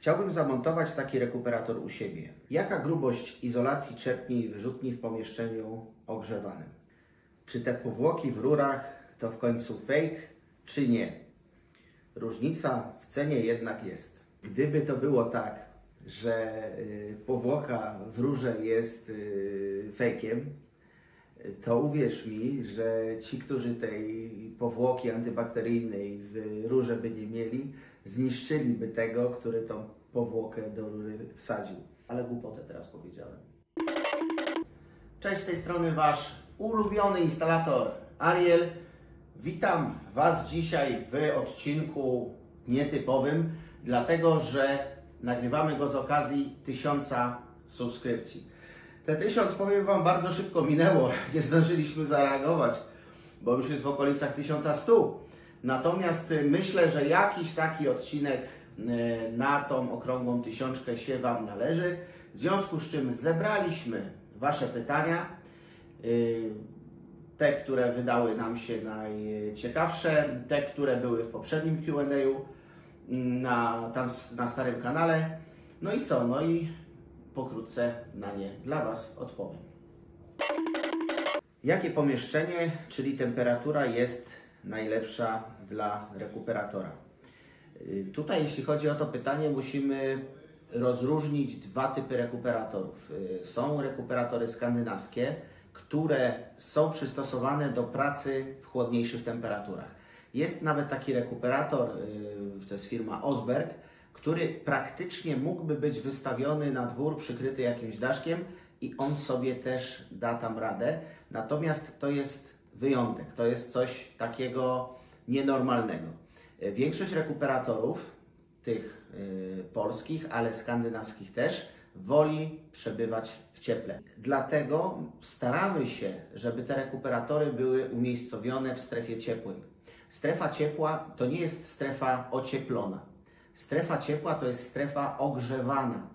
Chciałbym zamontować taki rekuperator u siebie. Jaka grubość izolacji czerpni i wyrzutni w pomieszczeniu ogrzewanym? Czy te powłoki w rurach to w końcu fake, czy nie? Różnica w cenie jednak jest. Gdyby to było tak, że y, powłoka w rurze jest y, fejkiem, to uwierz mi, że ci, którzy tej powłoki antybakteryjnej w rurze by nie mieli, zniszczyliby tego, który tą powłokę do rury wsadził. Ale głupotę teraz powiedziałem. Cześć, z tej strony Wasz ulubiony instalator Ariel. Witam Was dzisiaj w odcinku nietypowym, dlatego że nagrywamy go z okazji tysiąca subskrypcji. Te tysiąc, powiem Wam, bardzo szybko minęło, nie zdążyliśmy zareagować, bo już jest w okolicach 1100. Natomiast myślę, że jakiś taki odcinek e, na tą okrągłą tysiączkę się Wam należy. W związku z czym zebraliśmy Wasze pytania, e, te, które wydały nam się najciekawsze, te, które były w poprzednim Q&A na, tam na starym kanale. No i co? No i pokrótce na nie dla Was odpowiem. Jakie pomieszczenie, czyli temperatura jest najlepsza dla rekuperatora? Y, tutaj, jeśli chodzi o to pytanie, musimy rozróżnić dwa typy rekuperatorów. Y, są rekuperatory skandynawskie, które są przystosowane do pracy w chłodniejszych temperaturach. Jest nawet taki rekuperator, y, to jest firma Osberg, który praktycznie mógłby być wystawiony na dwór, przykryty jakimś daszkiem i on sobie też da tam radę. Natomiast to jest wyjątek, to jest coś takiego nienormalnego. Większość rekuperatorów, tych y, polskich, ale skandynawskich też, woli przebywać w cieple. Dlatego staramy się, żeby te rekuperatory były umiejscowione w strefie ciepłej. Strefa ciepła to nie jest strefa ocieplona. Strefa ciepła to jest strefa ogrzewana.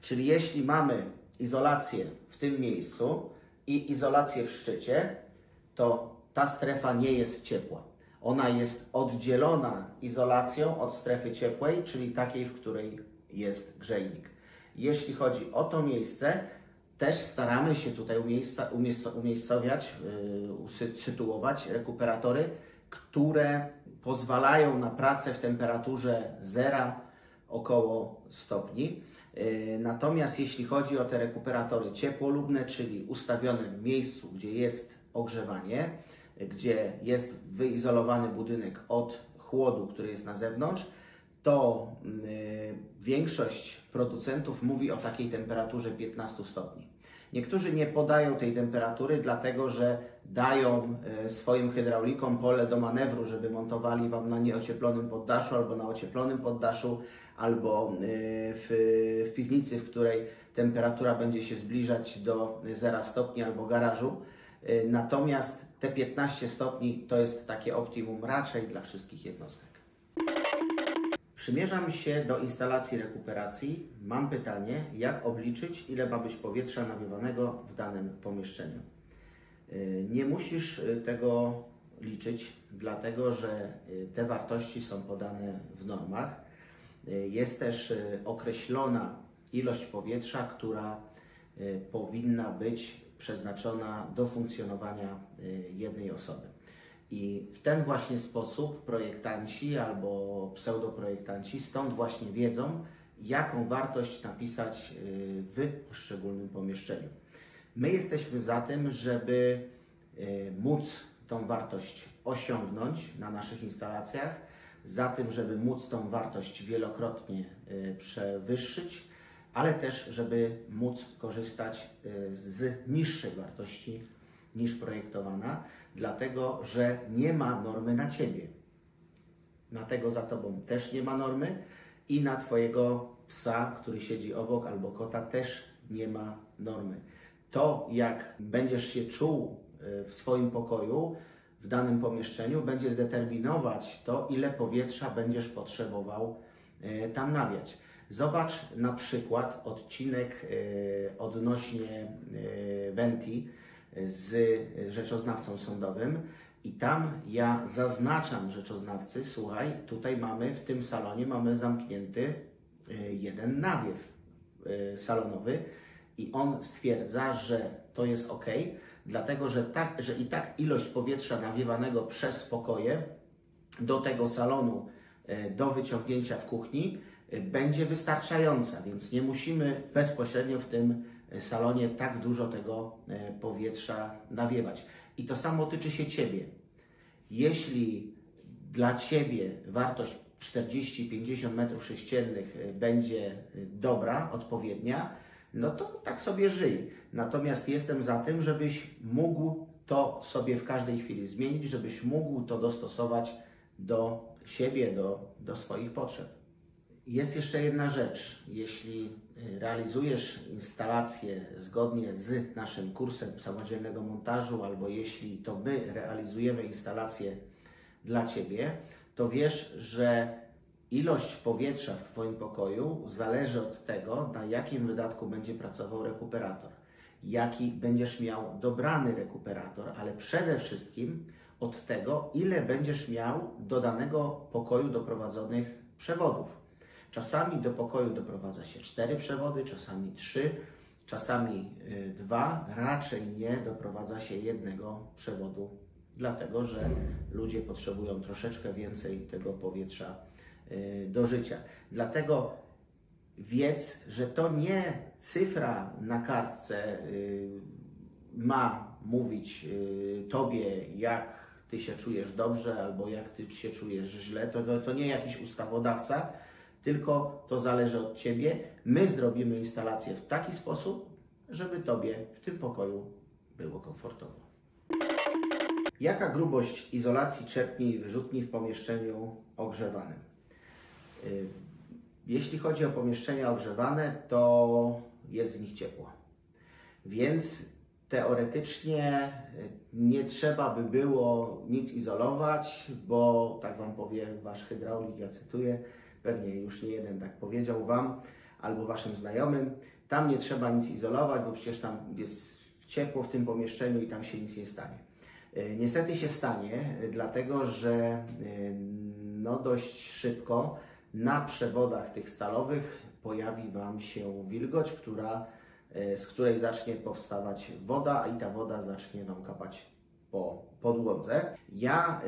Czyli jeśli mamy izolację w tym miejscu i izolację w szczycie, to ta strefa nie jest ciepła. Ona jest oddzielona izolacją od strefy ciepłej, czyli takiej, w której jest grzejnik. Jeśli chodzi o to miejsce, też staramy się tutaj umiejscowiać, yy, sytuować rekuperatory, które pozwalają na pracę w temperaturze zera około stopni. Yy, natomiast jeśli chodzi o te rekuperatory ciepłolubne, czyli ustawione w miejscu, gdzie jest ogrzewanie, gdzie jest wyizolowany budynek od chłodu, który jest na zewnątrz, to yy, większość producentów mówi o takiej temperaturze 15 stopni. Niektórzy nie podają tej temperatury, dlatego że dają e, swoim hydraulikom pole do manewru, żeby montowali Wam na nieocieplonym poddaszu albo na ocieplonym poddaszu, albo e, w, w piwnicy, w której temperatura będzie się zbliżać do 0 stopni albo garażu. E, natomiast te 15 stopni to jest takie optimum raczej dla wszystkich jednostek. Przymierzam się do instalacji rekuperacji. Mam pytanie, jak obliczyć, ile ma być powietrza nawiewanego w danym pomieszczeniu. Y, nie musisz y, tego liczyć, dlatego że te wartości są podane w normach. Jest też określona ilość powietrza, która powinna być przeznaczona do funkcjonowania jednej osoby. I w ten właśnie sposób projektanci albo pseudoprojektanci stąd właśnie wiedzą, jaką wartość napisać y, w poszczególnym pomieszczeniu. My jesteśmy za tym, żeby y, móc tą wartość osiągnąć na naszych instalacjach, za tym, żeby móc tą wartość wielokrotnie y, przewyższyć, ale też, żeby móc korzystać z niższej wartości niż projektowana, dlatego że nie ma normy na Ciebie. Na tego za Tobą też nie ma normy i na Twojego psa, który siedzi obok, albo kota też nie ma normy. To, jak będziesz się czuł e, w swoim pokoju, w danym pomieszczeniu, będzie determinować to, ile powietrza będziesz potrzebował e, tam nawiać. Zobacz na przykład odcinek e, odnośnie Venti, z rzeczoznawcą sądowym. I tam ja zaznaczam rzeczoznawcy, słuchaj, tutaj mamy w tym salonie mamy zamknięty jeden nawiew salonowy. I on stwierdza, że to jest ok, dlatego że, tak, że i tak ilość powietrza nawiewanego przez pokoje do tego salonu do wyciągnięcia w kuchni będzie wystarczająca, więc nie musimy bezpośrednio w tym salonie tak dużo tego powietrza nawiewać. I to samo tyczy się Ciebie. Jeśli dla Ciebie wartość 40-50 metrów sześciennych y, będzie y, dobra, odpowiednia, no to tak sobie żyj. Natomiast jestem za tym, żebyś mógł to sobie w każdej chwili zmienić, żebyś mógł to dostosować do siebie, do, do swoich potrzeb. Jest jeszcze jedna rzecz. Jeśli y, realizujesz instalację zgodnie z naszym kursem samodzielnego montażu, albo jeśli to my realizujemy instalację dla Ciebie, to wiesz, że ilość powietrza w Twoim pokoju zależy od tego, na jakim wydatku będzie pracował rekuperator. Jaki będziesz miał dobrany rekuperator, ale przede wszystkim od tego, ile będziesz miał do danego pokoju doprowadzonych przewodów. Czasami do pokoju doprowadza się cztery przewody, czasami trzy, czasami y, dwa, raczej nie doprowadza się jednego przewodu dlatego że ludzie potrzebują troszeczkę więcej tego powietrza y, do życia. Dlatego wiedz, że to nie cyfra na kartce y, ma mówić Tobie, jak Ty się czujesz dobrze albo jak Ty się czujesz źle. To, to nie jakiś ustawodawca, tylko to zależy od Ciebie. My zrobimy instalację w taki sposób, żeby Tobie w tym pokoju było komfortowo. Jaka grubość izolacji czerpni i wyrzutni w pomieszczeniu ogrzewanym? Y, jeśli chodzi o pomieszczenia ogrzewane, to jest w nich ciepło. Więc teoretycznie y, nie trzeba by było nic izolować, bo tak Wam powie Wasz hydraulik, ja cytuję, pewnie już nie jeden tak powiedział Wam albo Waszym znajomym, tam nie trzeba nic izolować, bo przecież tam jest ciepło w tym pomieszczeniu i tam się nic nie stanie. E, niestety się stanie, dlatego że e, no dość szybko na przewodach tych stalowych pojawi Wam się wilgoć, która, e, z której zacznie powstawać woda, i ta woda zacznie Wam kapać po podłodze. Ja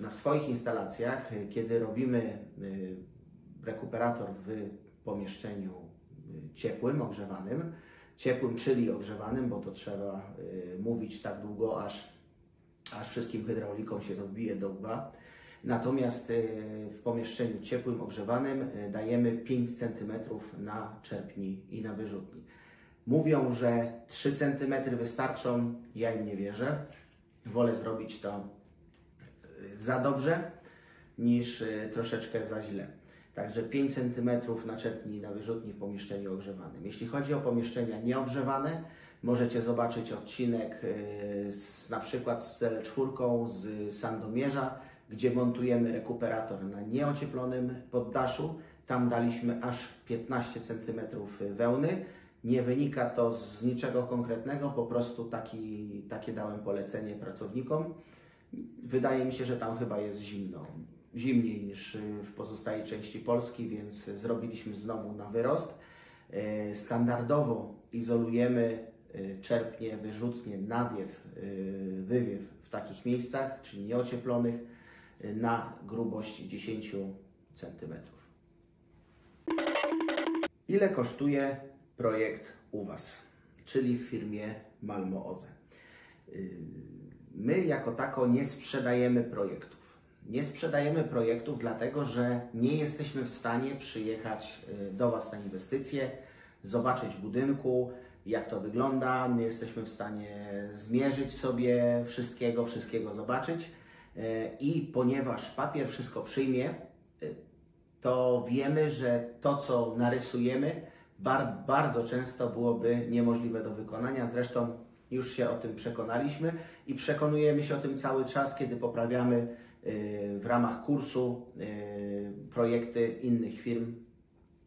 na swoich instalacjach, kiedy robimy rekuperator w pomieszczeniu ciepłym, ogrzewanym, ciepłym, czyli ogrzewanym, bo to trzeba mówić tak długo, aż, aż wszystkim hydraulikom się to wbije do łba. Natomiast w pomieszczeniu ciepłym, ogrzewanym dajemy 5 cm na czerpni i na wyrzutni. Mówią, że 3 cm wystarczą, ja im nie wierzę. Wolę zrobić to za dobrze niż troszeczkę za źle. Także 5 cm na czerpni na wyrzutni w pomieszczeniu ogrzewanym. Jeśli chodzi o pomieszczenia nieogrzewane, możecie zobaczyć odcinek y, z, na przykład z L4 z Sandomierza, gdzie montujemy rekuperator na nieocieplonym poddaszu. Tam daliśmy aż 15 cm wełny. Nie wynika to z niczego konkretnego, po prostu taki, takie dałem polecenie pracownikom. Wydaje mi się, że tam chyba jest zimno zimniej niż y, w pozostałej części Polski, więc zrobiliśmy znowu na wyrost. Y, standardowo izolujemy y, czerpnie, wyrzutnie, nawiew, wywiew w takich miejscach, czyli nieocieplonych, na grubość 10 cm. Ile kosztuje projekt u Was, czyli w firmie Malmo Oze? My jako tako nie sprzedajemy projektu. Nie sprzedajemy projektów, dlatego że nie jesteśmy w stanie przyjechać y, do Was na inwestycje, zobaczyć budynku, jak to wygląda. Nie jesteśmy w stanie zmierzyć sobie wszystkiego, wszystkiego zobaczyć. Y, I ponieważ papier wszystko przyjmie, y, to wiemy, że to, co narysujemy, bar, bardzo często byłoby niemożliwe do wykonania. Zresztą już się o tym przekonaliśmy i przekonujemy się o tym cały czas, kiedy poprawiamy Y, w ramach kursu y, projekty innych firm,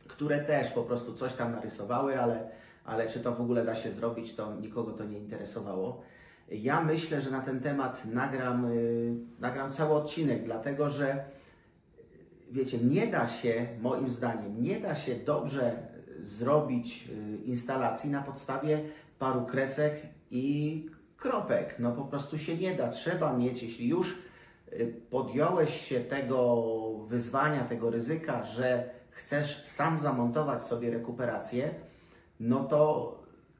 które też po prostu coś tam narysowały, ale, ale czy to w ogóle da się zrobić, to nikogo to nie interesowało. Ja myślę, że na ten temat nagram, y, nagram cały odcinek, dlatego że wiecie, nie da się, moim zdaniem, nie da się dobrze zrobić instalacji na podstawie paru kresek i kropek. No po prostu się nie da. Trzeba mieć, jeśli już y, podjąłeś się tego wyzwania, tego ryzyka, że chcesz sam zamontować sobie rekuperację, no to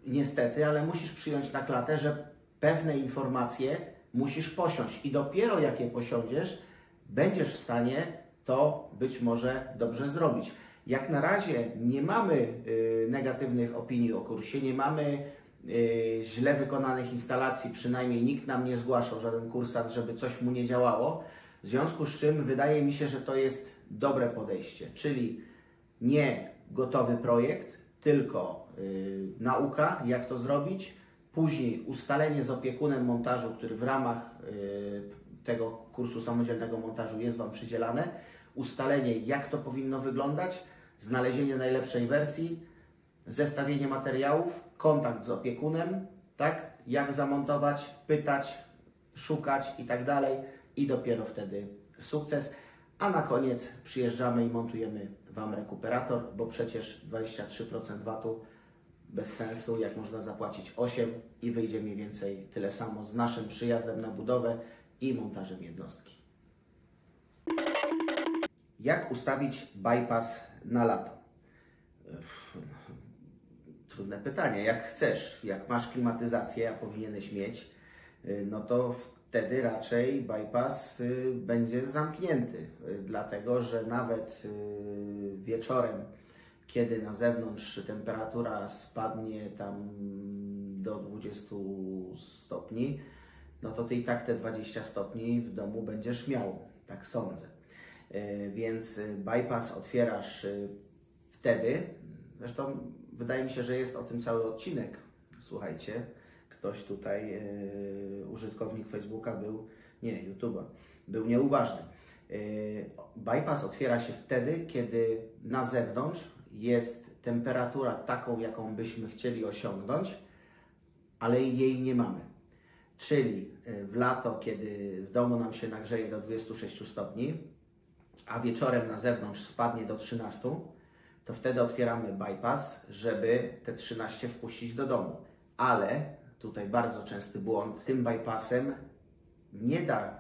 niestety, ale musisz przyjąć na klatę, że pewne informacje musisz posiąść i dopiero jak je posiądziesz, będziesz w stanie to być może dobrze zrobić. Jak na razie nie mamy y, negatywnych opinii o kursie, nie mamy źle wykonanych instalacji, przynajmniej nikt nam nie zgłaszał, żaden kursant, żeby coś mu nie działało. W związku z czym wydaje mi się, że to jest dobre podejście, czyli nie gotowy projekt, tylko y, nauka, jak to zrobić, później ustalenie z opiekunem montażu, który w ramach tego kursu samodzielnego montażu jest Wam przydzielane, ustalenie, jak to powinno wyglądać, znalezienie najlepszej wersji, zestawienie materiałów, kontakt z opiekunem, tak, jak zamontować, pytać, szukać i tak dalej i dopiero wtedy sukces. A na koniec przyjeżdżamy i montujemy Wam rekuperator, bo przecież 23% VAT-u bez sensu, jak można zapłacić 8 i wyjdzie mniej więcej tyle samo z naszym przyjazdem na budowę i montażem jednostki. Jak ustawić bypass na lato? Trudne pytanie. Jak chcesz, jak masz klimatyzację, a powinieneś mieć, no to wtedy raczej bypass y, będzie zamknięty, y, dlatego że nawet y, wieczorem, kiedy na zewnątrz temperatura spadnie tam do 20 stopni, no to ty i tak te 20 stopni w domu będziesz miał, tak sądzę. Więc bypass otwierasz wtedy. Zresztą wydaje mi się, że jest o tym cały odcinek. Słuchajcie, ktoś tutaj, użytkownik Facebooka był, nie, YouTube'a, był nieuważny. Bypass otwiera się wtedy, kiedy na zewnątrz jest temperatura taką, jaką byśmy chcieli osiągnąć, ale jej nie mamy. Czyli w lato, kiedy w domu nam się nagrzeje do 26 stopni, a wieczorem na zewnątrz spadnie do 13, to wtedy otwieramy bypass, żeby te 13 wpuścić do domu. Ale tutaj bardzo częsty błąd, tym bypassem nie da,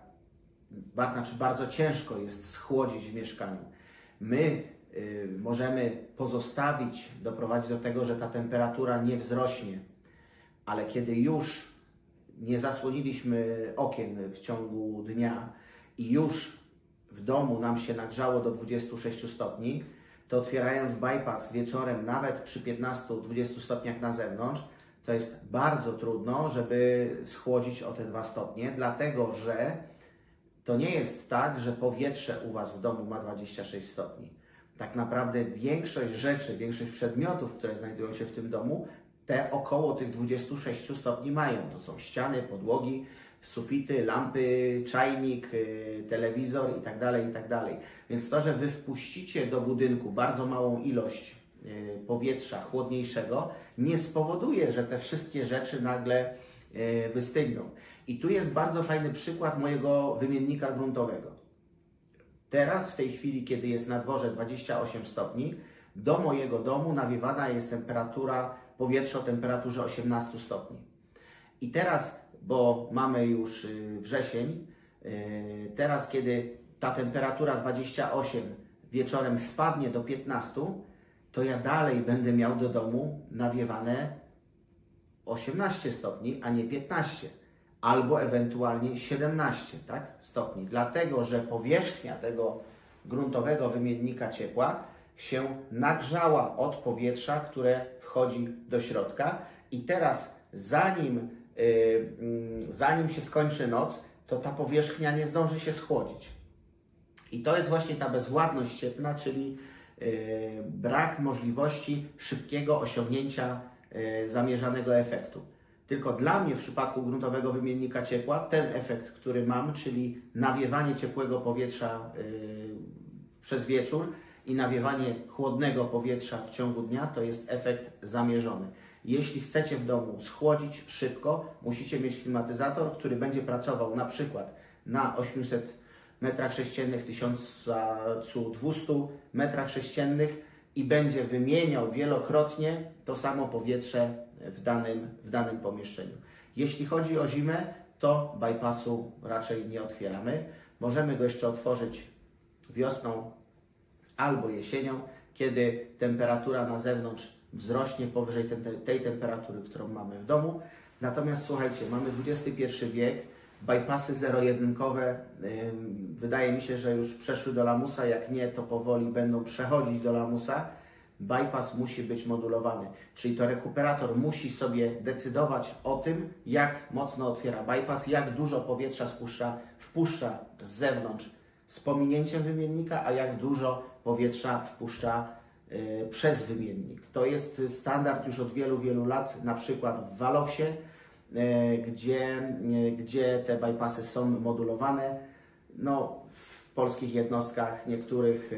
znaczy bardzo ciężko jest schłodzić w mieszkaniu. My y, możemy pozostawić, doprowadzić do tego, że ta temperatura nie wzrośnie, ale kiedy już nie zasłoniliśmy okien w ciągu dnia i już w domu nam się nagrzało do 26 stopni, to otwierając bypass wieczorem, nawet przy 15-20 stopniach na zewnątrz, to jest bardzo trudno, żeby schłodzić o te 2 stopnie, dlatego że to nie jest tak, że powietrze u Was w domu ma 26 stopni. Tak naprawdę większość rzeczy, większość przedmiotów, które znajdują się w tym domu, te około tych 26 stopni mają. To są ściany, podłogi, sufity, lampy, czajnik, y, telewizor itd., tak itd. Tak Więc to, że Wy wpuścicie do budynku bardzo małą ilość y, powietrza chłodniejszego, nie spowoduje, że te wszystkie rzeczy nagle y, wystygną. I tu jest bardzo fajny przykład mojego wymiennika gruntowego. Teraz, w tej chwili, kiedy jest na dworze 28 stopni, do mojego domu nawiewana jest temperatura powietrza o temperaturze 18 stopni. I teraz bo mamy już y, wrzesień. Y, teraz, kiedy ta temperatura 28 wieczorem spadnie do 15, to ja dalej będę miał do domu nawiewane 18 stopni, a nie 15, albo ewentualnie 17 tak, stopni, dlatego że powierzchnia tego gruntowego wymiennika ciepła się nagrzała od powietrza, które wchodzi do środka. I teraz, zanim zanim się skończy noc, to ta powierzchnia nie zdąży się schłodzić. I to jest właśnie ta bezwładność cieplna, czyli y, brak możliwości szybkiego osiągnięcia y, zamierzonego efektu. Tylko dla mnie w przypadku gruntowego wymiennika ciepła ten efekt, który mam, czyli nawiewanie ciepłego powietrza przez wieczór i nawiewanie chłodnego powietrza w ciągu dnia, to jest efekt zamierzony. Jeśli chcecie w domu schłodzić szybko, musicie mieć klimatyzator, który będzie pracował na przykład na 800 metrach sześciennych, 1200 metrach sześciennych i będzie wymieniał wielokrotnie to samo powietrze w danym, w danym pomieszczeniu. Jeśli chodzi o zimę, to bypassu raczej nie otwieramy. Możemy go jeszcze otworzyć wiosną albo jesienią, kiedy temperatura na zewnątrz wzrośnie powyżej tej temperatury, którą mamy w domu. Natomiast słuchajcie, mamy XXI wiek, bypassy zero-jedynkowe, wydaje mi się, że już przeszły do lamusa, jak nie, to powoli będą przechodzić do lamusa. Bypass musi być modulowany, czyli to rekuperator musi sobie decydować o tym, jak mocno otwiera bypass, jak dużo powietrza spuszcza, wpuszcza z zewnątrz z pominięciem wymiennika, a jak dużo powietrza wpuszcza przez wymiennik. To jest standard już od wielu, wielu lat, na przykład w Valoxie, y, gdzie, y, gdzie te bypassy są modulowane. No, w polskich jednostkach niektórych,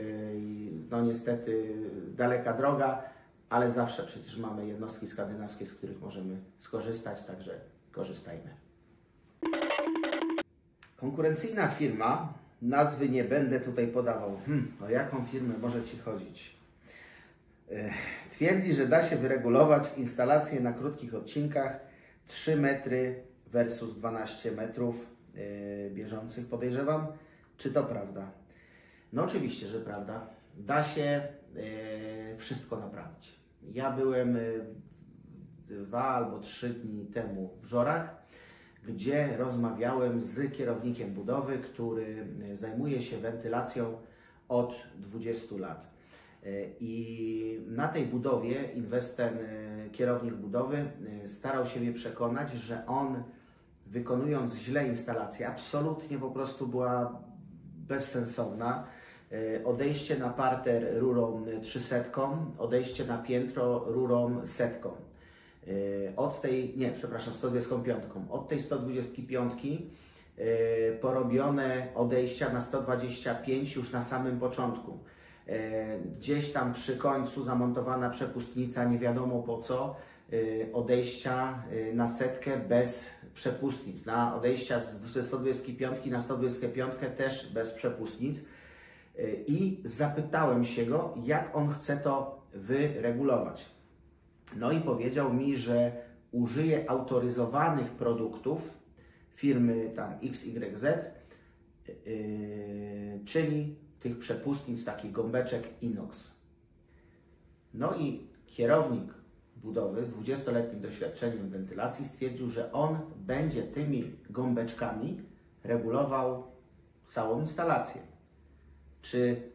no niestety daleka droga, ale zawsze przecież mamy jednostki skandynawskie, z których możemy skorzystać, także korzystajmy. Konkurencyjna firma Nazwy nie będę tutaj podawał. Hmm, o jaką firmę może Ci chodzić? Twierdzi, że da się wyregulować instalację na krótkich odcinkach 3 metry versus 12 metrów yy, bieżących, podejrzewam. Czy to prawda? No oczywiście, że prawda. Da się yy, wszystko naprawić. Ja byłem yy, dwa albo trzy dni temu w Żorach gdzie rozmawiałem z kierownikiem budowy, który zajmuje się wentylacją od 20 lat. I na tej budowie inwestor, kierownik budowy, starał się mnie przekonać, że on wykonując źle instalację, absolutnie po prostu była bezsensowna. Odejście na parter rurą 300, odejście na piętro rurą setką E, od tej, nie, przepraszam, 125, od tej 125 e, porobione odejścia na 125 już na samym początku. E, gdzieś tam przy końcu zamontowana przepustnica, nie wiadomo po co, odejścia na setkę bez przepustnic. Na odejścia ze 125 na 125 też bez przepustnic. I zapytałem się go, jak on chce to wyregulować. No i powiedział mi, że użyje autoryzowanych produktów firmy tam XYZ, czyli tych przepustnic, takich gąbeczek inox. No i kierownik budowy z 20-letnim doświadczeniem wentylacji stwierdził, że on będzie tymi gąbeczkami regulował całą instalację. Czy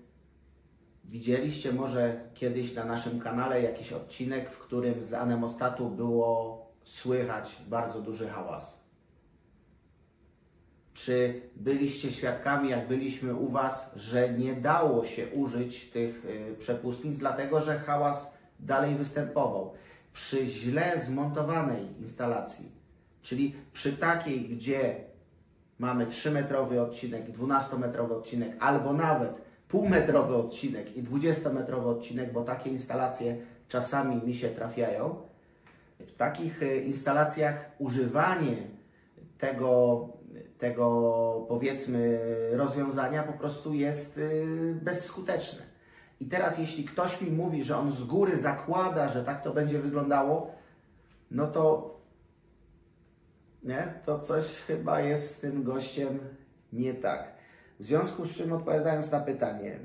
Widzieliście może kiedyś na naszym kanale jakiś odcinek, w którym z anemostatu było słychać bardzo duży hałas. Czy byliście świadkami, jak byliśmy u Was, że nie dało się użyć tych y, przepustnic, dlatego że hałas dalej występował? Przy źle zmontowanej instalacji, czyli przy takiej, gdzie mamy 3-metrowy odcinek, 12-metrowy odcinek, albo nawet półmetrowy odcinek i 20-metrowy odcinek, bo takie instalacje czasami mi się trafiają. W takich e, instalacjach używanie tego, tego powiedzmy rozwiązania po prostu jest e, bezskuteczne. I teraz jeśli ktoś mi mówi, że on z góry zakłada, że tak to będzie wyglądało, no to nie, to coś chyba jest z tym gościem nie tak. W związku z czym, odpowiadając na pytanie,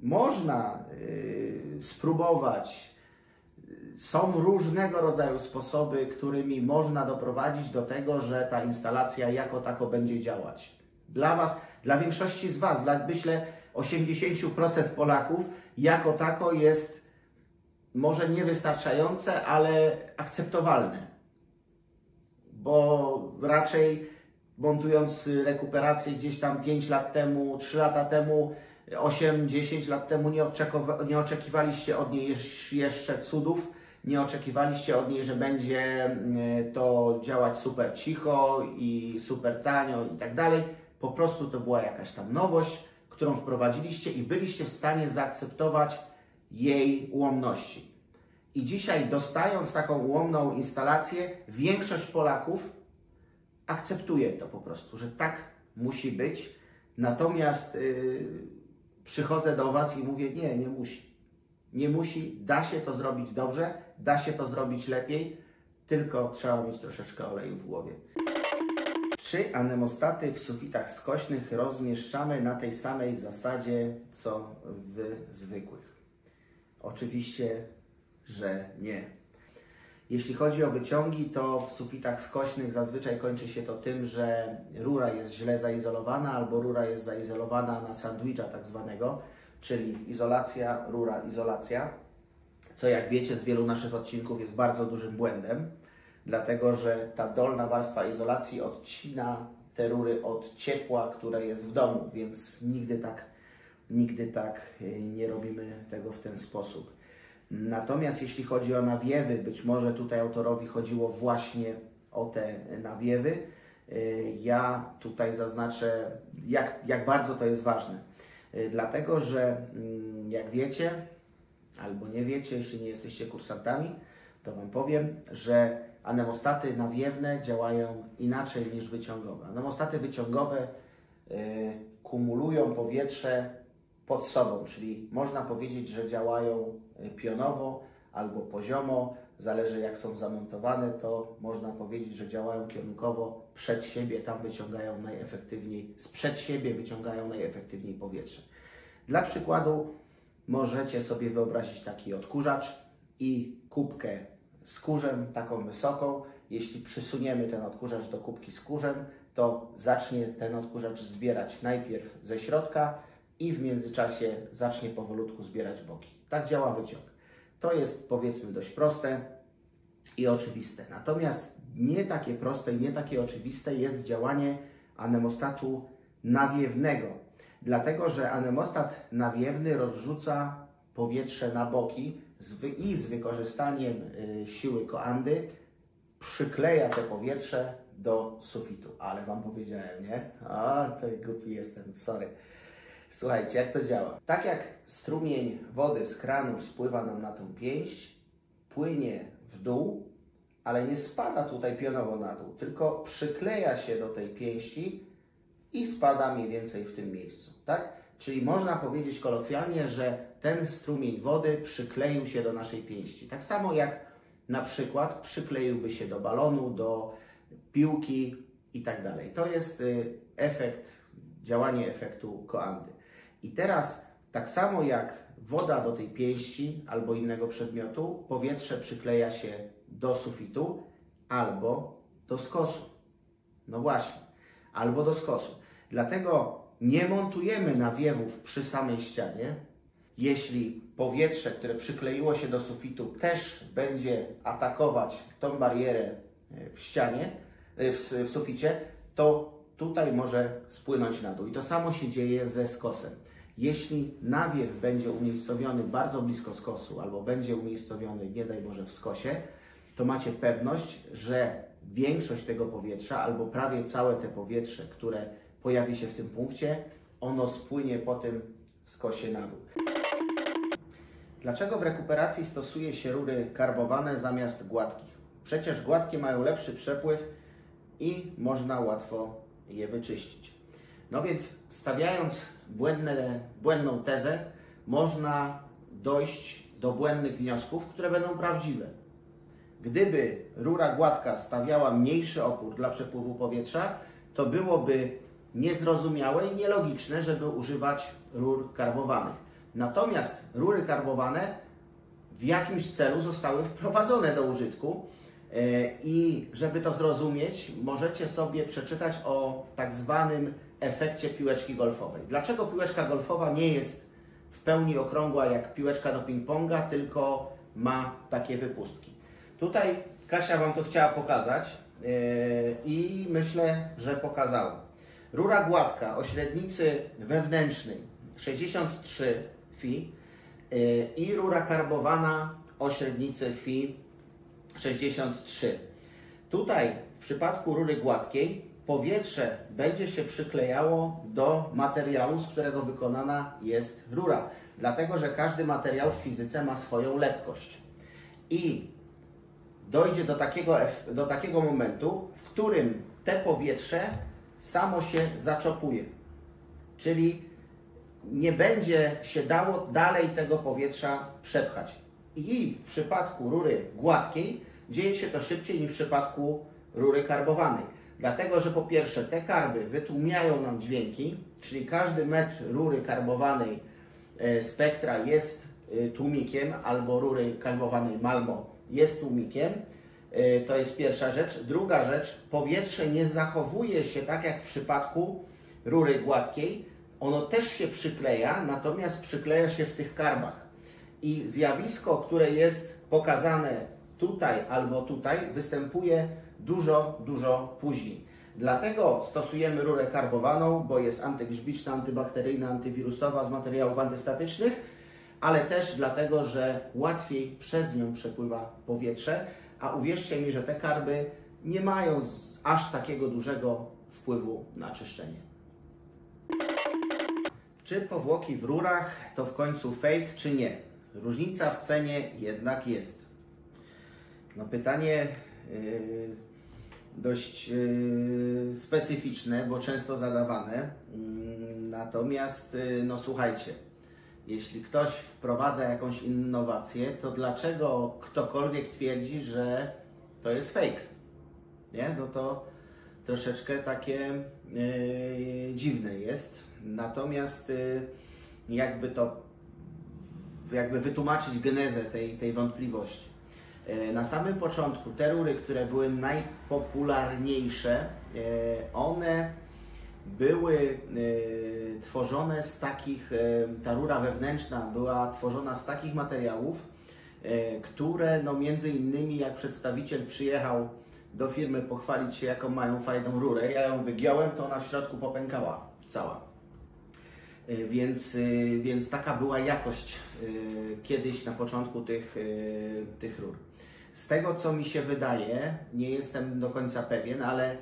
można yy, spróbować, są różnego rodzaju sposoby, którymi można doprowadzić do tego, że ta instalacja jako tako będzie działać. Dla Was, dla większości z Was, dla myślę 80% Polaków, jako tako jest może niewystarczające, ale akceptowalne. Bo raczej montując rekuperację gdzieś tam 5 lat temu, 3 lata temu, 8-10 lat temu nie, nie oczekiwaliście od niej jeszcze cudów, nie oczekiwaliście od niej, że będzie mm, to działać super cicho i super tanio i tak dalej. Po prostu to była jakaś tam nowość, którą wprowadziliście i byliście w stanie zaakceptować jej ułomności. I dzisiaj, dostając taką ułomną instalację, większość Polaków akceptuje to po prostu, że tak musi być Natomiast yy, przychodzę do Was i mówię, nie, nie musi. Nie musi, da się to zrobić dobrze, da się to zrobić lepiej, tylko trzeba mieć troszeczkę oleju w głowie. Czy anemostaty w sufitach skośnych rozmieszczamy na tej samej zasadzie, co w zwykłych? Oczywiście, że nie. Jeśli chodzi o wyciągi, to w sufitach skośnych zazwyczaj kończy się to tym, że rura jest źle zaizolowana albo rura jest zaizolowana na sandwicha tak zwanego, czyli izolacja, rura, izolacja, co jak wiecie z wielu naszych odcinków jest bardzo dużym błędem, dlatego że ta dolna warstwa izolacji odcina te rury od ciepła, które jest w domu, więc nigdy tak, nigdy tak y, nie robimy tego w ten sposób. Natomiast jeśli chodzi o nawiewy, być może tutaj autorowi chodziło właśnie o te nawiewy. Y, ja tutaj zaznaczę, jak, jak bardzo to jest ważne. Y, dlatego, że mm, jak wiecie, albo nie wiecie, jeśli nie jesteście kursantami, to Wam powiem, że anemostaty nawiewne działają inaczej niż wyciągowe. Anemostaty wyciągowe y, kumulują powietrze pod sobą, czyli można powiedzieć, że działają y, pionowo albo poziomo, zależy jak są zamontowane, to można powiedzieć, że działają kierunkowo przed siebie, tam wyciągają najefektywniej, sprzed siebie wyciągają najefektywniej powietrze. Dla przykładu możecie sobie wyobrazić taki odkurzacz i kubkę z kurzem, taką wysoką. Jeśli przysuniemy ten odkurzacz do kubki z kurzem, to zacznie ten odkurzacz zbierać najpierw ze środka, i w międzyczasie zacznie powolutku zbierać boki. Tak działa wyciąg. To jest powiedzmy dość proste i oczywiste. Natomiast nie takie proste i nie takie oczywiste jest działanie anemostatu nawiewnego. Dlatego, że anemostat nawiewny rozrzuca powietrze na boki i z wykorzystaniem y, siły koandy przykleja to powietrze do sufitu. Ale Wam powiedziałem, nie? A, to głupi jestem, sorry. Słuchajcie, jak to działa? Tak jak strumień wody z kranu spływa nam na tą pięść, płynie w dół, ale nie spada tutaj pionowo na dół, tylko przykleja się do tej pięści i spada mniej więcej w tym miejscu, tak? Czyli można powiedzieć kolokwialnie, że ten strumień wody przykleił się do naszej pięści. Tak samo jak na przykład przykleiłby się do balonu, do piłki i tak dalej. To jest y, efekt, działanie efektu koandy. I teraz, tak samo jak woda do tej pięści albo innego przedmiotu, powietrze przykleja się do sufitu albo do skosu. No właśnie, albo do skosu. Dlatego nie montujemy nawiewów przy samej ścianie. Jeśli powietrze, które przykleiło się do sufitu, też będzie atakować tą barierę e, w ścianie, e, w, w suficie, to tutaj może spłynąć na dół. I to samo się dzieje ze skosem. Jeśli nawiew będzie umiejscowiony bardzo blisko skosu albo będzie umiejscowiony, nie daj Boże, w skosie, to macie pewność, że większość tego powietrza albo prawie całe te powietrze, które pojawi się w tym punkcie, ono spłynie po tym skosie na dół. Dlaczego w rekuperacji stosuje się rury karbowane zamiast gładkich? Przecież gładkie mają lepszy przepływ i można łatwo je wyczyścić. No więc stawiając błędne, błędną tezę, można dojść do błędnych wniosków, które będą prawdziwe. Gdyby rura gładka stawiała mniejszy opór dla przepływu powietrza, to byłoby niezrozumiałe i nielogiczne, żeby używać rur karbowanych. Natomiast rury karbowane w jakimś celu zostały wprowadzone do użytku e, i żeby to zrozumieć, możecie sobie przeczytać o tak zwanym efekcie piłeczki golfowej. Dlaczego piłeczka golfowa nie jest w pełni okrągła jak piłeczka do ping-ponga, tylko ma takie wypustki? Tutaj Kasia Wam to chciała pokazać yy, i myślę, że pokazała. Rura gładka o średnicy wewnętrznej 63 fi yy, i rura karbowana o średnicy fi 63. Tutaj w przypadku rury gładkiej powietrze będzie się przyklejało do materiału, z którego wykonana jest rura. Dlatego, że każdy materiał w fizyce ma swoją lepkość. I dojdzie do takiego, do takiego momentu, w którym te powietrze samo się zaczopuje. czyli nie będzie się dało dalej tego powietrza przepchać. I w przypadku rury gładkiej dzieje się to szybciej niż w przypadku rury karbowanej. Dlatego, że po pierwsze te karby wytłumiają nam dźwięki, czyli każdy metr rury karbowanej e, spektra jest e, tłumikiem, albo rury karbowanej Malmo jest tłumikiem. E, to jest pierwsza rzecz. Druga rzecz, powietrze nie zachowuje się tak jak w przypadku rury gładkiej. Ono też się przykleja, natomiast przykleja się w tych karbach. I zjawisko, które jest pokazane tutaj albo tutaj, występuje dużo, dużo później. Dlatego stosujemy rurę karbowaną, bo jest antygrzbiczna, antybakteryjna, antywirusowa z materiałów antystatycznych, ale też dlatego, że łatwiej przez nią przepływa powietrze, a uwierzcie mi, że te karby nie mają aż takiego dużego wpływu na czyszczenie. Czy powłoki w rurach to w końcu fake, czy nie? Różnica w cenie jednak jest. No pytanie yy, dość yy, specyficzne, bo często zadawane. Yy, natomiast, no słuchajcie, jeśli ktoś wprowadza jakąś innowację, to dlaczego ktokolwiek twierdzi, że to jest fake? Nie? No to troszeczkę takie yy, dziwne jest. Natomiast yy, jakby to jakby wytłumaczyć genezę tej, tej wątpliwości. E, na samym początku te rury, które były najpopularniejsze, e, one były e, tworzone z takich, ta rura wewnętrzna była tworzona z takich materiałów, które no między innymi jak przedstawiciel przyjechał do firmy pochwalić się jaką mają fajną rurę, ja ją wygiąłem, to ona w środku popękała cała. Więc, więc taka była jakość kiedyś na początku tych, tych rur. Z tego co mi się wydaje, nie jestem do końca pewien, ale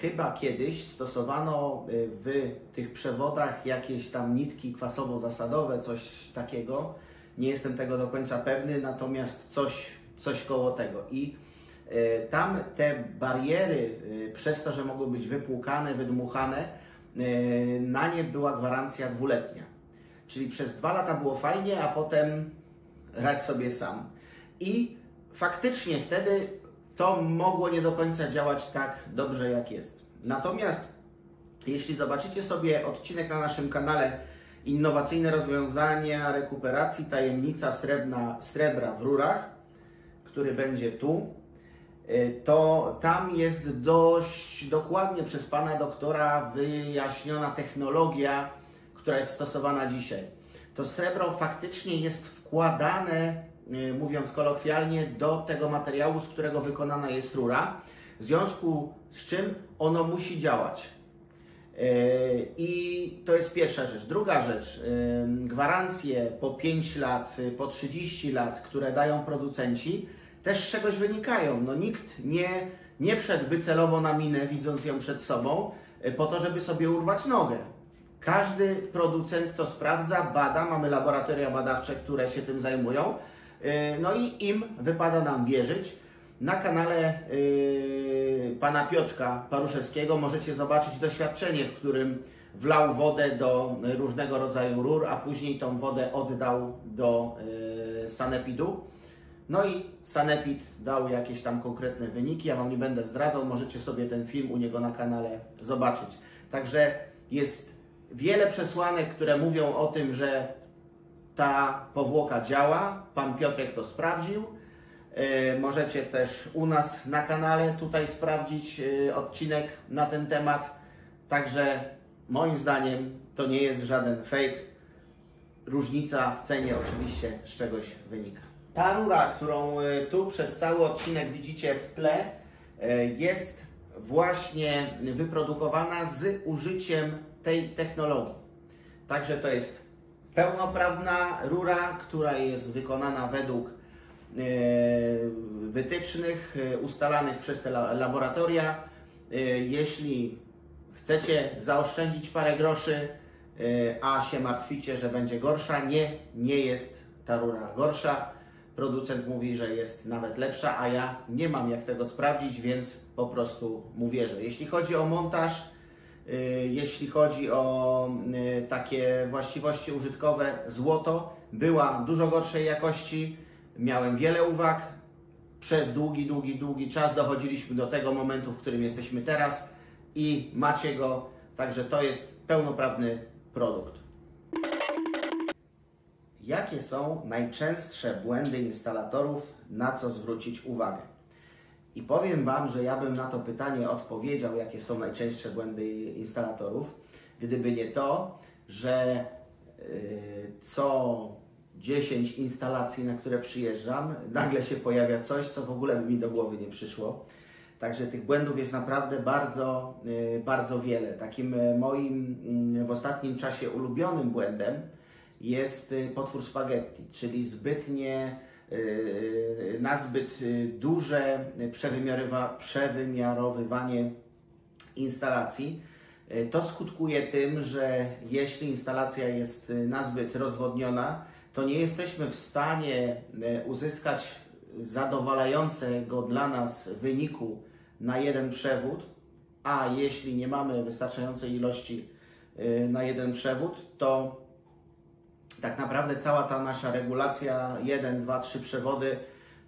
chyba kiedyś stosowano y, w tych przewodach jakieś tam nitki kwasowo-zasadowe, coś takiego. Nie jestem tego do końca pewny, natomiast coś, coś koło tego. I y, tam te bariery, przez to, że mogły być wypłukane, wydmuchane, na nie była gwarancja dwuletnia. Czyli przez dwa lata było fajnie, a potem radź sobie sam. I faktycznie wtedy to mogło nie do końca działać tak dobrze, jak jest. Natomiast jeśli zobaczycie sobie odcinek na naszym kanale Innowacyjne rozwiązania rekuperacji tajemnica srebrna, srebra w rurach, który będzie tu, y, to tam jest dość dokładnie przez pana doktora wyjaśniona technologia, która jest stosowana dzisiaj. To srebro faktycznie jest wkładane mówiąc kolokwialnie, do tego materiału, z którego wykonana jest rura, w związku z czym ono musi działać. Y, I to jest pierwsza rzecz. Druga rzecz, y, gwarancje po 5 lat, po 30 lat, które dają producenci, też z czegoś wynikają. No, nikt nie, nie wszedłby celowo na minę, widząc ją przed sobą, po to, żeby sobie urwać nogę. Każdy producent to sprawdza, bada, mamy laboratoria badawcze, które się tym zajmują E, no i im wypada nam wierzyć. Na kanale yy, pana Piotrka Paruszewskiego możecie zobaczyć doświadczenie, w którym wlał wodę do różnego rodzaju rur, a później tą wodę oddał do yy, sanepidu. No i sanepid dał jakieś tam konkretne wyniki. Ja Wam nie będę zdradzał, możecie sobie ten film u niego na kanale zobaczyć. Także jest wiele przesłanek, które mówią o tym, że ta powłoka działa. Pan Piotrek to sprawdził. E, możecie też u nas na kanale tutaj sprawdzić e, odcinek na ten temat. Także moim zdaniem to nie jest żaden fake. Różnica w cenie oczywiście z czegoś wynika. Ta rura, którą e, tu przez cały odcinek widzicie w tle, jest właśnie wyprodukowana z użyciem tej technologii. Także to jest pełnoprawna rura, która jest wykonana według e, wytycznych e, ustalanych przez te laboratoria. E, jeśli chcecie zaoszczędzić parę groszy, a się martwicie, że będzie gorsza, nie, nie jest ta rura gorsza. Producent mówi, że jest nawet lepsza, a ja nie mam jak tego sprawdzić, więc po prostu mówię, że jeśli chodzi o montaż, jeśli chodzi o y, takie właściwości użytkowe, złoto była dużo gorszej jakości. Miałem wiele uwag. Przez długi, długi, długi czas dochodziliśmy do tego momentu, w którym jesteśmy teraz i macie go. Także to jest pełnoprawny produkt. Jakie są najczęstsze błędy instalatorów, na co zwrócić uwagę? I powiem Wam, że ja bym na to pytanie odpowiedział, jakie są najczęstsze błędy instalatorów, gdyby nie to, że yy, co 10 instalacji, na które przyjeżdżam, nagle się pojawia coś, co w ogóle by mi do głowy nie przyszło. Także tych błędów jest naprawdę bardzo, yy, bardzo wiele. Takim yy, moim w ostatnim czasie ulubionym błędem jest potwór spaghetti, czyli zbytnie Yy, na zbyt yy, duże przewymiarowywanie instalacji. To skutkuje tym, że jeśli instalacja jest nazbyt rozwodniona, to nie jesteśmy w stanie uzyskać zadowalającego dla nas wyniku na jeden przewód, a jeśli nie mamy wystarczającej ilości na jeden przewód, to tak naprawdę cała ta nasza regulacja 1, 2, 3 przewody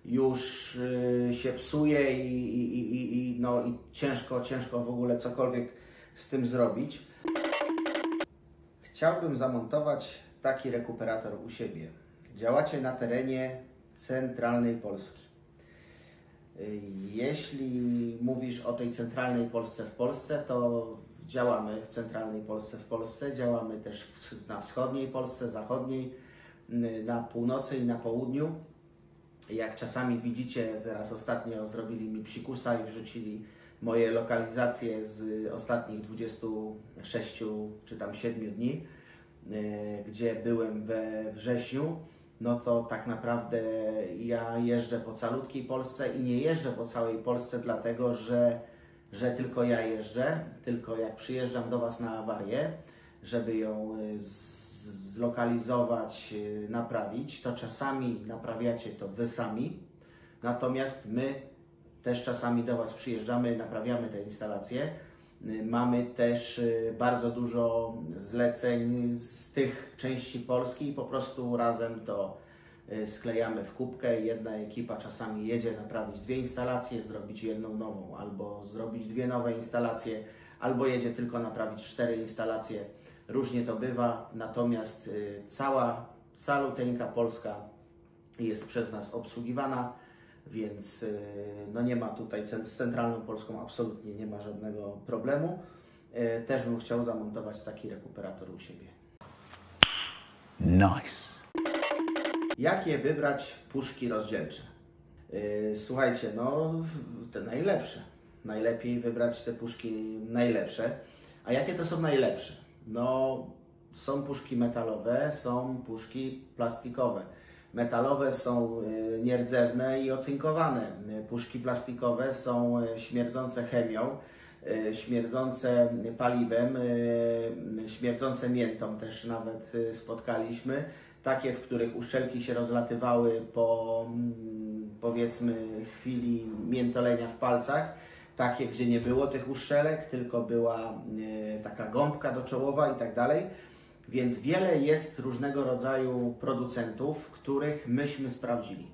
już y, się psuje i, i, i, i, no, i ciężko, ciężko w ogóle cokolwiek z tym zrobić. Chciałbym zamontować taki rekuperator u siebie. Działacie na terenie centralnej Polski. Y, jeśli mówisz o tej centralnej Polsce w Polsce, to działamy w centralnej Polsce, w Polsce, działamy też na wschodniej Polsce, zachodniej, na północy i na południu. Jak czasami widzicie, teraz ostatnio zrobili mi psikusa i wrzucili moje lokalizacje z ostatnich 26 czy tam 7 dni, e, gdzie byłem we wrześniu, no to tak naprawdę ja jeżdżę po calutkiej Polsce i nie jeżdżę po całej Polsce, dlatego że że tylko ja jeżdżę, tylko jak przyjeżdżam do Was na awarię, żeby ją y, zlokalizować, y, naprawić, to czasami naprawiacie to Wy sami, natomiast my też czasami do Was przyjeżdżamy, naprawiamy te instalacje. Y, mamy też bardzo dużo zleceń z tych części Polski i po prostu razem to sklejamy w kubkę jedna ekipa czasami jedzie naprawić dwie instalacje, zrobić jedną nową, albo zrobić dwie nowe instalacje, albo jedzie tylko naprawić cztery instalacje. Różnie to bywa, natomiast y, cała caluteńka Polska jest przez nas obsługiwana, więc y, no nie ma tutaj z centralną Polską absolutnie nie ma żadnego problemu. Też bym chciał zamontować taki rekuperator u siebie. Nice. Jakie wybrać puszki rozdzielcze? Yy, słuchajcie, no te najlepsze. Najlepiej wybrać te puszki najlepsze. A jakie to są najlepsze? No, są puszki metalowe, są puszki plastikowe. Metalowe są yy, nierdzewne i ocynkowane. Puszki plastikowe są yy, śmierdzące chemią, śmierdzące paliwem, śmierdzące miętą też nawet spotkaliśmy takie, w których uszczelki się rozlatywały po mm, powiedzmy chwili miętolenia w palcach, takie, gdzie nie było tych uszczelek, tylko była e, taka gąbka doczołowa i tak dalej. Więc wiele jest różnego rodzaju producentów, których myśmy sprawdzili.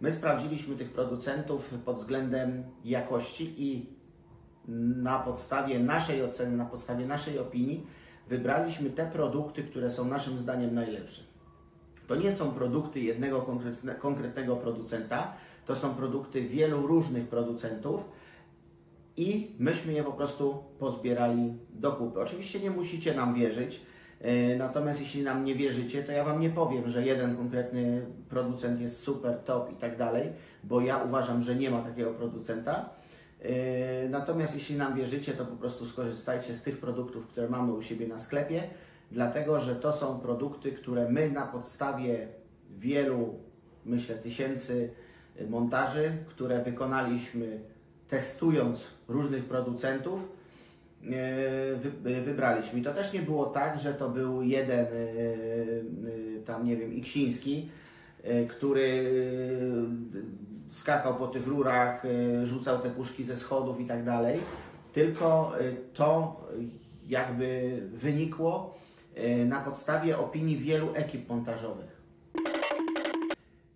My sprawdziliśmy tych producentów pod względem jakości i na podstawie naszej oceny, na podstawie naszej opinii, wybraliśmy te produkty, które są naszym zdaniem najlepsze. To nie są produkty jednego konkretnego producenta, to są produkty wielu różnych producentów i myśmy je po prostu pozbierali do kupy. Oczywiście nie musicie nam wierzyć, e, natomiast jeśli nam nie wierzycie, to ja Wam nie powiem, że jeden konkretny producent jest super, top i tak dalej, bo ja uważam, że nie ma takiego producenta. E, natomiast jeśli nam wierzycie, to po prostu skorzystajcie z tych produktów, które mamy u siebie na sklepie dlatego że to są produkty, które my na podstawie wielu, myślę, tysięcy montaży, które wykonaliśmy testując różnych producentów, e, wybraliśmy. I to też nie było tak, że to był jeden tam, nie wiem, Iksiński, który skakał po tych rurach, rzucał te puszki ze schodów i tak dalej, tylko to jakby wynikło y, na podstawie opinii wielu ekip montażowych.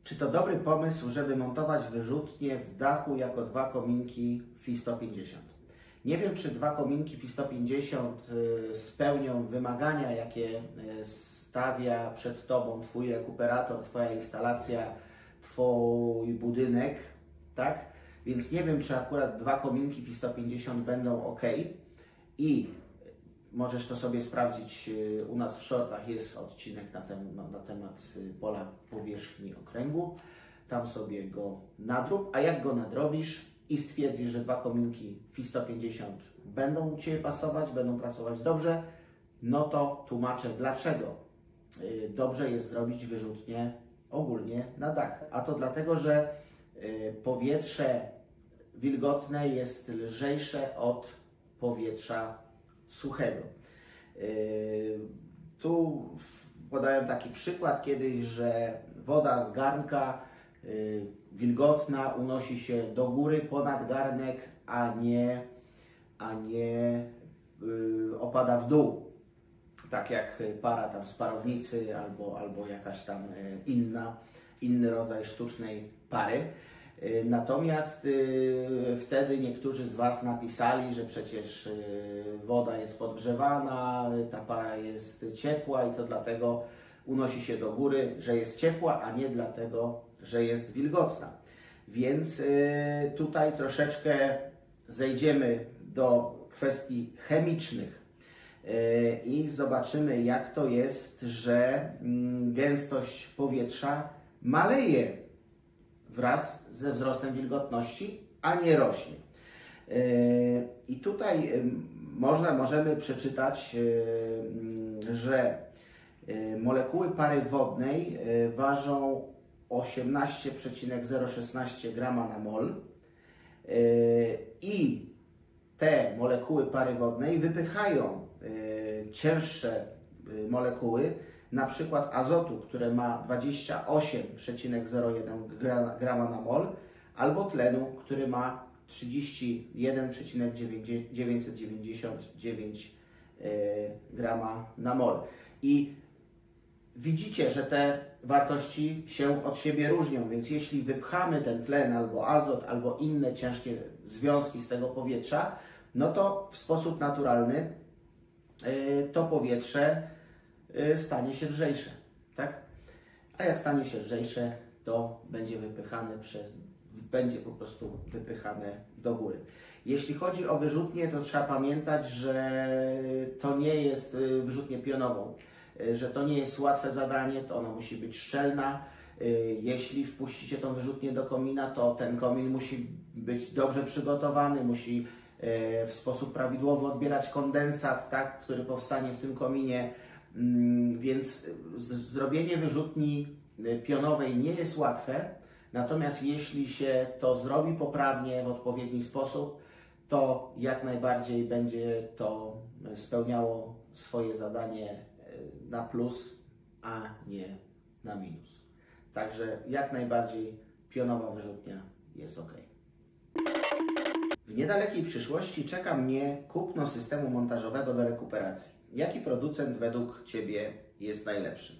Czy to dobry pomysł, żeby montować wyrzutnie w dachu jako dwa kominki FI 150? Nie wiem, czy dwa kominki FI 150 y, spełnią wymagania, jakie y, stawia przed Tobą Twój rekuperator, Twoja instalacja, Twój budynek, tak? Więc nie wiem, czy akurat dwa kominki FI 150 będą ok. I możesz to sobie sprawdzić y, u nas w shortach. Jest odcinek na, tem, na temat pola powierzchni okręgu. Tam sobie go nadrób. A jak go nadrobisz i stwierdzisz, że dwa kominki FI 150 będą u Ciebie pasować, będą pracować dobrze, no to tłumaczę dlaczego Y, dobrze jest zrobić wyrzutnie ogólnie na dach. A to dlatego, że y, powietrze wilgotne jest lżejsze od powietrza suchego. Y, tu podałem taki przykład kiedyś, że woda z garnka wilgotna unosi się do góry ponad garnek, a nie, a nie opada w dół tak jak para tam z parownicy albo, albo jakaś tam inna, inny rodzaj sztucznej pary. E, natomiast e, wtedy niektórzy z Was napisali, że przecież woda jest podgrzewana, ta para jest ciepła i to dlatego unosi się do góry, że jest ciepła, a nie dlatego, że jest wilgotna. Więc tutaj troszeczkę zejdziemy do kwestii chemicznych E, i zobaczymy, jak to jest, że mm, gęstość powietrza maleje wraz ze wzrostem wilgotności, a nie rośnie. E, I tutaj można, możemy przeczytać, e, że molekuły pary wodnej ważą 18,016 g na mol i te molekuły pary wodnej wypychają cięższe molekuły, na przykład azotu, które ma 28,01 grama na mol, albo tlenu, który ma 31,999 y, grama na mol. I widzicie, że te wartości się od siebie różnią, więc jeśli wypchamy ten tlen albo azot, albo inne ciężkie związki z tego powietrza, no to w sposób naturalny y, to powietrze stanie się lżejsze, tak? A jak stanie się lżejsze, to będzie wypychane przez, będzie po prostu wypychane do góry. Jeśli chodzi o wyrzutnię, to trzeba pamiętać, że to nie jest y, wyrzutnię pionową, że to nie jest łatwe zadanie, to ona musi być szczelna. Jeśli wpuścicie tą wyrzutnię do komina, to ten komin musi być dobrze przygotowany, musi w sposób prawidłowy odbierać kondensat, tak, który powstanie w tym kominie. Mm, więc zrobienie wyrzutni e, pionowej nie jest łatwe, natomiast jeśli się to zrobi poprawnie, w odpowiedni sposób, to jak najbardziej będzie to spełniało swoje zadanie e, na plus, a nie na minus. Także jak najbardziej pionowa wyrzutnia jest ok. W niedalekiej przyszłości czeka mnie kupno systemu montażowego do rekuperacji. Jaki producent według Ciebie jest najlepszy?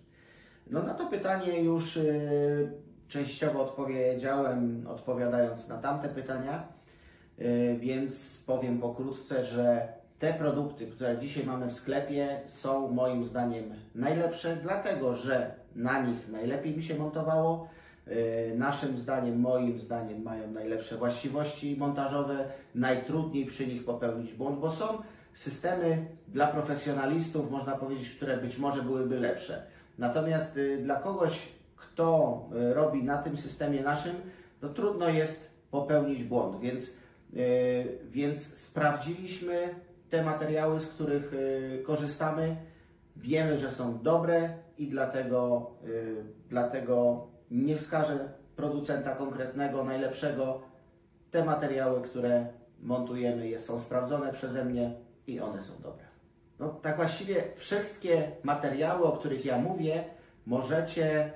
No na to pytanie już yy, częściowo odpowiedziałem, odpowiadając na tamte pytania, yy, więc powiem pokrótce, że te produkty, które dzisiaj mamy w sklepie, są moim zdaniem najlepsze, dlatego że na nich najlepiej mi się montowało. E, naszym zdaniem, moim zdaniem mają najlepsze właściwości montażowe, najtrudniej przy nich popełnić błąd, bo są systemy dla profesjonalistów, można powiedzieć, które być może byłyby lepsze. Natomiast y, dla kogoś, kto y, robi na tym systemie naszym, to trudno jest popełnić błąd, więc, y, więc sprawdziliśmy te materiały, z których korzystamy, wiemy, że są dobre i dlatego, dlatego nie wskażę producenta konkretnego, najlepszego. Te materiały, które montujemy, są sprawdzone przeze mnie i one są dobre. No, tak właściwie wszystkie materiały, o których ja mówię, możecie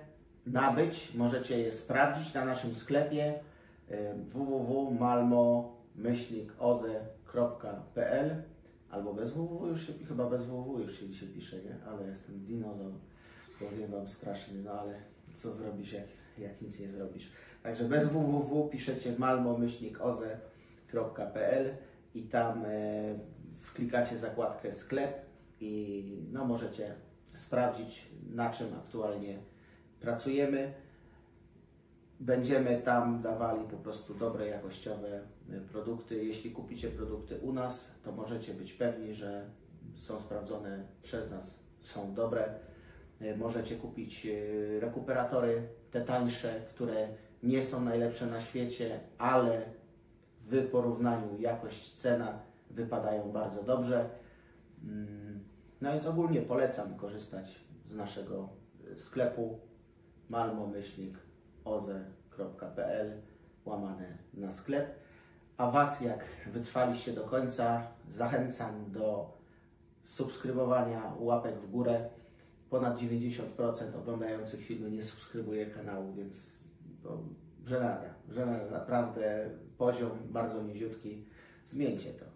nabyć, możecie je sprawdzić na naszym sklepie www.malmo-oze.pl Albo bez www już się, chyba bez www już się dzisiaj pisze, nie? Ale jestem dinozaur, powiem Wam straszny, no ale co zrobisz, jak, jak nic nie zrobisz. Także bez www piszecie malmomyślnikoze.pl i tam e, wklikacie zakładkę sklep i no, możecie sprawdzić, na czym aktualnie pracujemy. Będziemy tam dawali po prostu dobre, jakościowe e, produkty. Jeśli kupicie produkty u nas, to możecie być pewni, że są sprawdzone przez nas, są dobre. E, Możecie kupić e, rekuperatory, te tańsze, które nie są najlepsze na świecie, ale w porównaniu jakość-cena wypadają bardzo dobrze. Mm, No więc ogólnie polecam korzystać z naszego e, sklepu malmomyślnikoze.pl łamane na sklep. A Was, jak wytrwaliście do końca, zachęcam do subskrybowania, łapek w górę. Ponad 90% oglądających filmy nie subskrybuje kanału, więc to żenada, żenada, naprawdę poziom bardzo niziutki. Zmieńcie to.